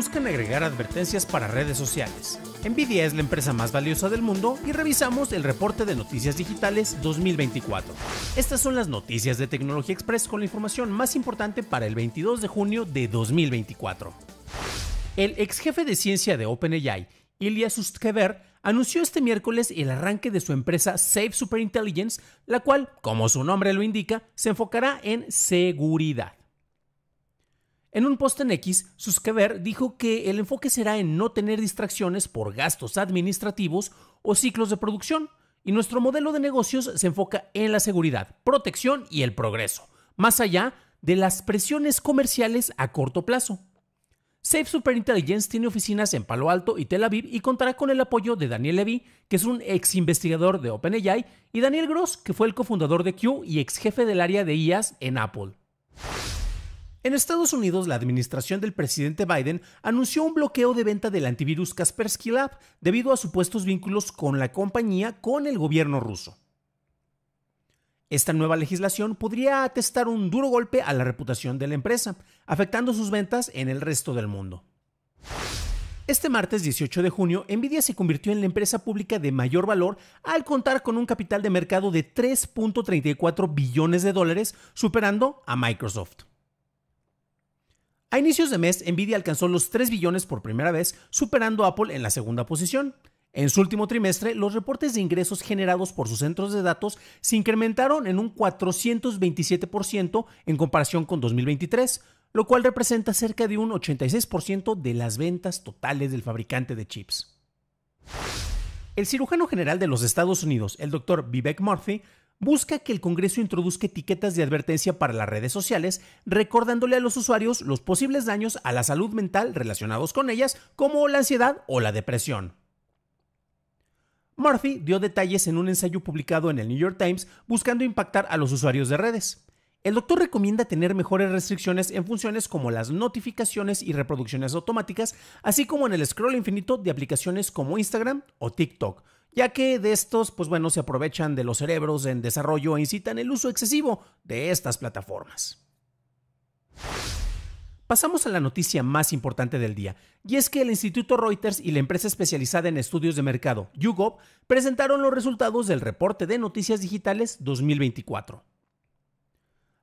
buscan agregar advertencias para redes sociales. Nvidia es la empresa más valiosa del mundo y revisamos el reporte de Noticias Digitales 2024. Estas son las noticias de Tecnología Express con la información más importante para el 22 de junio de 2024. El ex jefe de ciencia de OpenAI, Ilya Sutskever, anunció este miércoles el arranque de su empresa Safe Superintelligence, la cual, como su nombre lo indica, se enfocará en seguridad. En un post en X, Suskever dijo que el enfoque será en no tener distracciones por gastos administrativos o ciclos de producción, y nuestro modelo de negocios se enfoca en la seguridad, protección y el progreso, más allá de las presiones comerciales a corto plazo. Safe Superintelligence tiene oficinas en Palo Alto y Tel Aviv y contará con el apoyo de Daniel Levy, que es un ex investigador de OpenAI, y Daniel Gross, que fue el cofundador de Q y ex jefe del área de IAS en Apple. En Estados Unidos, la administración del presidente Biden anunció un bloqueo de venta del antivirus Kaspersky Lab debido a supuestos vínculos con la compañía con el gobierno ruso. Esta nueva legislación podría atestar un duro golpe a la reputación de la empresa, afectando sus ventas en el resto del mundo. Este martes 18 de junio, Nvidia se convirtió en la empresa pública de mayor valor al contar con un capital de mercado de 3.34 billones de dólares, superando a Microsoft. A inicios de mes, Nvidia alcanzó los 3 billones por primera vez, superando a Apple en la segunda posición. En su último trimestre, los reportes de ingresos generados por sus centros de datos se incrementaron en un 427% en comparación con 2023, lo cual representa cerca de un 86% de las ventas totales del fabricante de chips. El cirujano general de los Estados Unidos, el Dr. Vivek Murthy, busca que el Congreso introduzca etiquetas de advertencia para las redes sociales, recordándole a los usuarios los posibles daños a la salud mental relacionados con ellas, como la ansiedad o la depresión. Murphy dio detalles en un ensayo publicado en el New York Times buscando impactar a los usuarios de redes. El doctor recomienda tener mejores restricciones en funciones como las notificaciones y reproducciones automáticas, así como en el scroll infinito de aplicaciones como Instagram o TikTok, ya que de estos, pues bueno, se aprovechan de los cerebros en desarrollo e incitan el uso excesivo de estas plataformas. Pasamos a la noticia más importante del día, y es que el Instituto Reuters y la empresa especializada en estudios de mercado, YouGov, presentaron los resultados del reporte de noticias digitales 2024.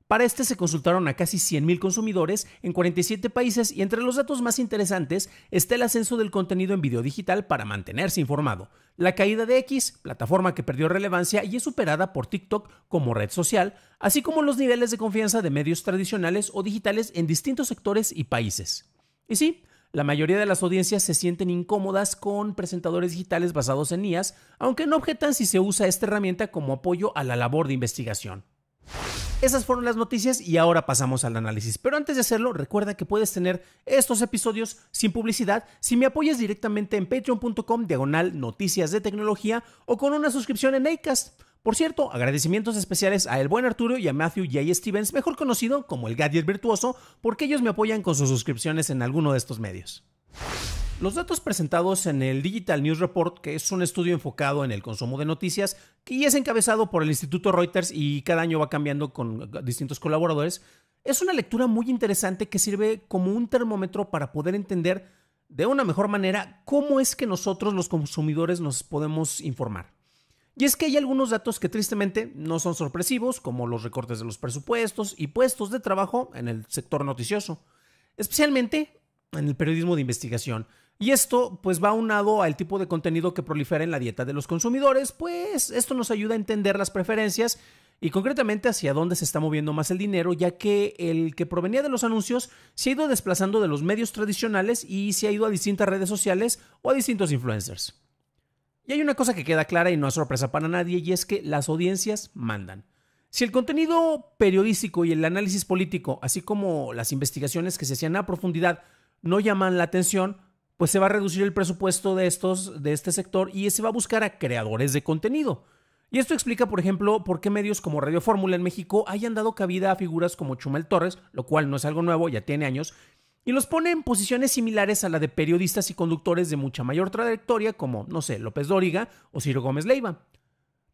Para este se consultaron a casi 100.000 consumidores en 47 países y entre los datos más interesantes está el ascenso del contenido en video digital para mantenerse informado, la caída de X, plataforma que perdió relevancia y es superada por TikTok como red social, así como los niveles de confianza de medios tradicionales o digitales en distintos sectores y países. Y sí, la mayoría de las audiencias se sienten incómodas con presentadores digitales basados en IAS, aunque no objetan si se usa esta herramienta como apoyo a la labor de investigación. Esas fueron las noticias y ahora pasamos al análisis. Pero antes de hacerlo, recuerda que puedes tener estos episodios sin publicidad si me apoyas directamente en patreon.com diagonal noticias de tecnología o con una suscripción en Acast. Por cierto, agradecimientos especiales a el buen Arturo y a Matthew J. Stevens, mejor conocido como el Gadget Virtuoso, porque ellos me apoyan con sus suscripciones en alguno de estos medios. Los datos presentados en el Digital News Report, que es un estudio enfocado en el consumo de noticias, que es encabezado por el Instituto Reuters y cada año va cambiando con distintos colaboradores, es una lectura muy interesante que sirve como un termómetro para poder entender de una mejor manera cómo es que nosotros los consumidores nos podemos informar. Y es que hay algunos datos que tristemente no son sorpresivos, como los recortes de los presupuestos y puestos de trabajo en el sector noticioso, especialmente en el periodismo de investigación. Y esto pues va unado al tipo de contenido que prolifera en la dieta de los consumidores, pues esto nos ayuda a entender las preferencias y concretamente hacia dónde se está moviendo más el dinero, ya que el que provenía de los anuncios se ha ido desplazando de los medios tradicionales y se ha ido a distintas redes sociales o a distintos influencers. Y hay una cosa que queda clara y no es sorpresa para nadie, y es que las audiencias mandan. Si el contenido periodístico y el análisis político, así como las investigaciones que se hacían a profundidad, no llaman la atención, pues se va a reducir el presupuesto de estos de este sector y se va a buscar a creadores de contenido. Y esto explica, por ejemplo, por qué medios como Radio Fórmula en México hayan dado cabida a figuras como Chumel Torres, lo cual no es algo nuevo, ya tiene años, y los pone en posiciones similares a la de periodistas y conductores de mucha mayor trayectoria como, no sé, López Dóriga o Ciro Gómez Leiva.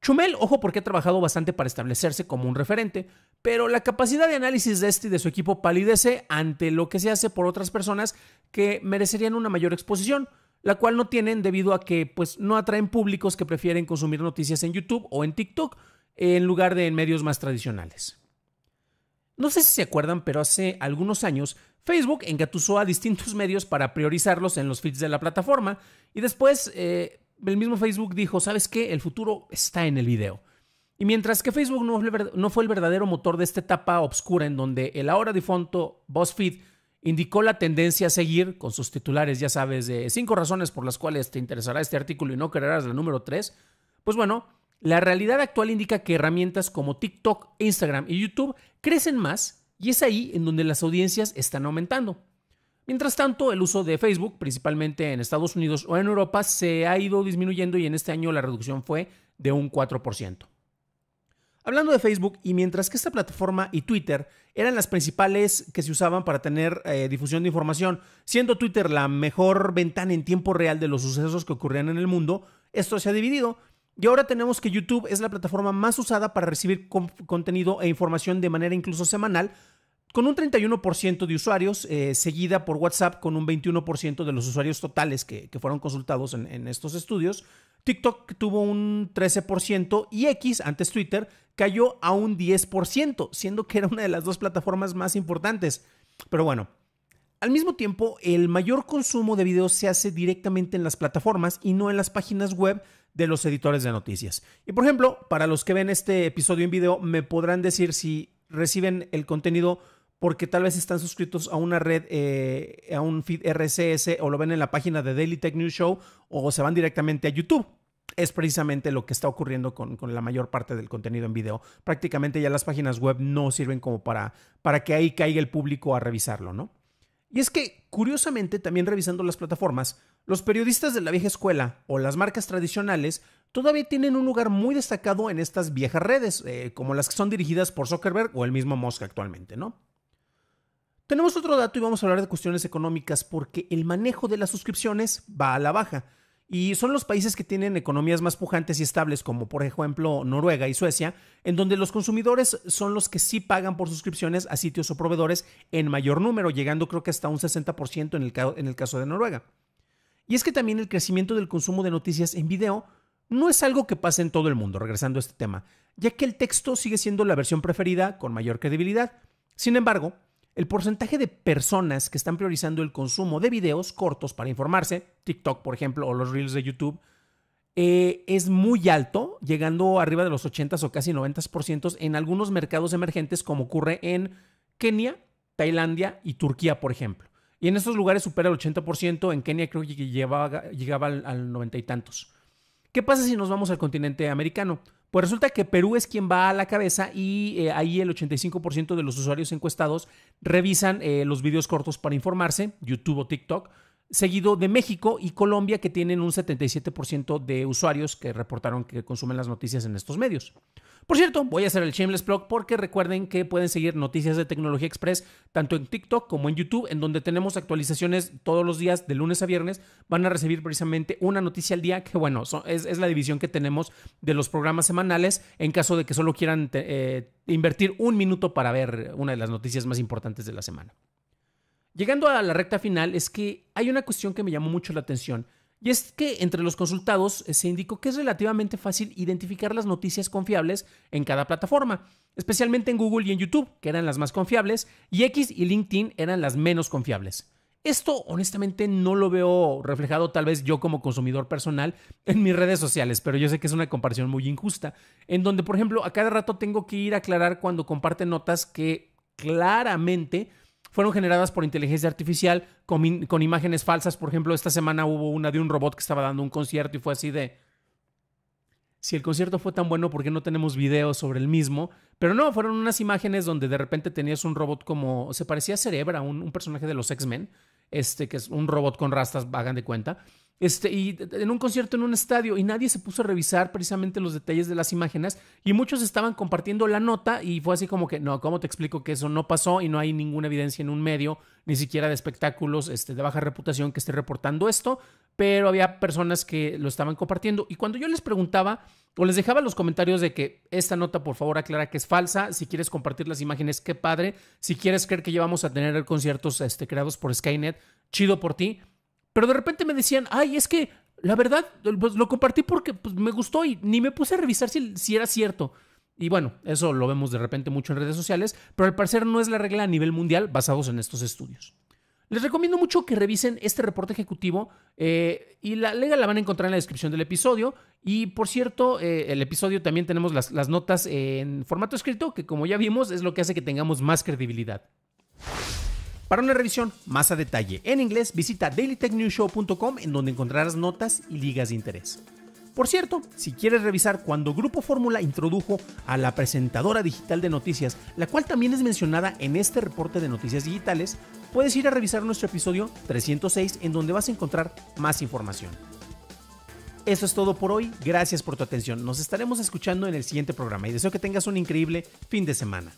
Chumel, ojo porque ha trabajado bastante para establecerse como un referente, pero la capacidad de análisis de este y de su equipo palidece ante lo que se hace por otras personas que merecerían una mayor exposición, la cual no tienen debido a que pues, no atraen públicos que prefieren consumir noticias en YouTube o en TikTok en lugar de en medios más tradicionales. No sé si se acuerdan, pero hace algunos años Facebook engatusó a distintos medios para priorizarlos en los feeds de la plataforma y después eh, el mismo Facebook dijo, ¿sabes qué? El futuro está en el video. Y mientras que Facebook no fue el verdadero motor de esta etapa oscura en donde el ahora difunto BuzzFeed indicó la tendencia a seguir con sus titulares, ya sabes, de cinco razones por las cuales te interesará este artículo y no quererás el número 3, pues bueno, la realidad actual indica que herramientas como TikTok, Instagram y YouTube crecen más y es ahí en donde las audiencias están aumentando. Mientras tanto, el uso de Facebook, principalmente en Estados Unidos o en Europa, se ha ido disminuyendo y en este año la reducción fue de un 4%. Hablando de Facebook, y mientras que esta plataforma y Twitter eran las principales que se usaban para tener eh, difusión de información, siendo Twitter la mejor ventana en tiempo real de los sucesos que ocurrían en el mundo, esto se ha dividido y ahora tenemos que YouTube es la plataforma más usada para recibir contenido e información de manera incluso semanal, con un 31% de usuarios, eh, seguida por WhatsApp con un 21% de los usuarios totales que, fueron consultados en, estos estudios. TikTok tuvo un 13% y X, antes Twitter, cayó a un 10%, siendo que era una de las dos plataformas más importantes. Pero bueno, al mismo tiempo, el mayor consumo de videos se hace directamente en las plataformas y no en las páginas web de los editores de noticias. Y por ejemplo, para los que ven este episodio en video, me podrán decir si reciben el contenido porque tal vez están suscritos a una red, eh, a un feed RSS o lo ven en la página de Daily Tech News Show o se van directamente a YouTube. Es precisamente lo que está ocurriendo con, la mayor parte del contenido en video. Prácticamente ya las páginas web no sirven como para, para que ahí caiga el público a revisarlo, ¿no? Y es que, curiosamente, también revisando las plataformas, los periodistas de la vieja escuela o las marcas tradicionales todavía tienen un lugar muy destacado en estas viejas redes, eh, como las que son dirigidas por Zuckerberg o el mismo Musk actualmente, ¿no? Tenemos otro dato y vamos a hablar de cuestiones económicas porque el manejo de las suscripciones va a la baja. Y son los países que tienen economías más pujantes y estables, como por ejemplo Noruega y Suecia, en donde los consumidores son los que sí pagan por suscripciones a sitios o proveedores en mayor número, llegando creo que hasta un 60% en el, en el caso de Noruega. Y es que también el crecimiento del consumo de noticias en video no es algo que pase en todo el mundo, regresando a este tema, ya que el texto sigue siendo la versión preferida con mayor credibilidad. Sin embargo, el porcentaje de personas que están priorizando el consumo de videos cortos para informarse, TikTok por ejemplo o los reels de YouTube, eh, es muy alto, llegando arriba de los 80 o casi 90% en algunos mercados emergentes como ocurre en Kenia, Tailandia y Turquía, por ejemplo. Y en estos lugares supera el 80%, en Kenia creo que llegaba al, 90 y tantos. ¿Qué pasa si nos vamos al continente americano? Pues resulta que Perú es quien va a la cabeza y eh, ahí el 85% de los usuarios encuestados revisan eh, los videos cortos para informarse, YouTube o TikTok, seguido de México y Colombia que tienen un 77% de usuarios que reportaron que consumen las noticias en estos medios. Por cierto, voy a hacer el shameless blog porque recuerden que pueden seguir Noticias de Tecnología Express tanto en TikTok como en YouTube, en donde tenemos actualizaciones todos los días, de lunes a viernes. Van a recibir precisamente una noticia al día, que bueno, es, la división que tenemos de los programas semanales en caso de que solo quieran eh, invertir un minuto para ver una de las noticias más importantes de la semana. Llegando a la recta final, es que hay una cuestión que me llamó mucho la atención y es que entre los consultados eh, se indicó que es relativamente fácil identificar las noticias confiables en cada plataforma, especialmente en Google y en YouTube, que eran las más confiables, y X y LinkedIn eran las menos confiables. Esto honestamente no lo veo reflejado tal vez yo como consumidor personal en mis redes sociales, pero yo sé que es una comparación muy injusta, en donde por ejemplo a cada rato tengo que ir a aclarar cuando comparten notas que claramente fueron generadas por inteligencia artificial con, imágenes falsas. Por ejemplo, esta semana hubo una de un robot que estaba dando un concierto y fue así de... Si el concierto fue tan bueno, ¿por qué no tenemos videos sobre el mismo? Pero no, fueron unas imágenes donde de repente tenías un robot como... Se parecía a Cerebra, un, un personaje de los X-Men, este, que es un robot con rastas, hagan de cuenta este, y en un concierto en un estadio y nadie se puso a revisar precisamente los detalles de las imágenes y muchos estaban compartiendo la nota y fue así como que, no, ¿cómo te explico que eso no pasó y no hay ninguna evidencia en un medio, ni siquiera de espectáculos este, de baja reputación que esté reportando esto? pero había personas que lo estaban compartiendo. Y cuando yo les preguntaba o les dejaba los comentarios de que esta nota por favor aclara que es falsa, si quieres compartir las imágenes, qué padre, si quieres creer que llevamos a tener conciertos este, creados por Skynet, chido por ti. Pero de repente me decían, ay, es que la verdad, pues lo compartí porque pues, me gustó y ni me puse a revisar si, si era cierto. Y bueno, eso lo vemos de repente mucho en redes sociales, pero al parecer no es la regla a nivel mundial basados en estos estudios. Les recomiendo mucho que revisen este reporte ejecutivo eh, y la lega la van a encontrar en la descripción del episodio. Y por cierto, eh, el episodio también tenemos las, las notas en formato escrito, que como ya vimos es lo que hace que tengamos más credibilidad. Para una revisión más a detalle en inglés, visita dailytechnewshow.com en donde encontrarás notas y ligas de interés. Por cierto, si quieres revisar cuando Grupo Fórmula introdujo a la presentadora digital de noticias, la cual también es mencionada en este reporte de noticias digitales, puedes ir a revisar nuestro episodio 306 en donde vas a encontrar más información. Eso es todo por hoy, gracias por tu atención, nos estaremos escuchando en el siguiente programa y deseo que tengas un increíble fin de semana.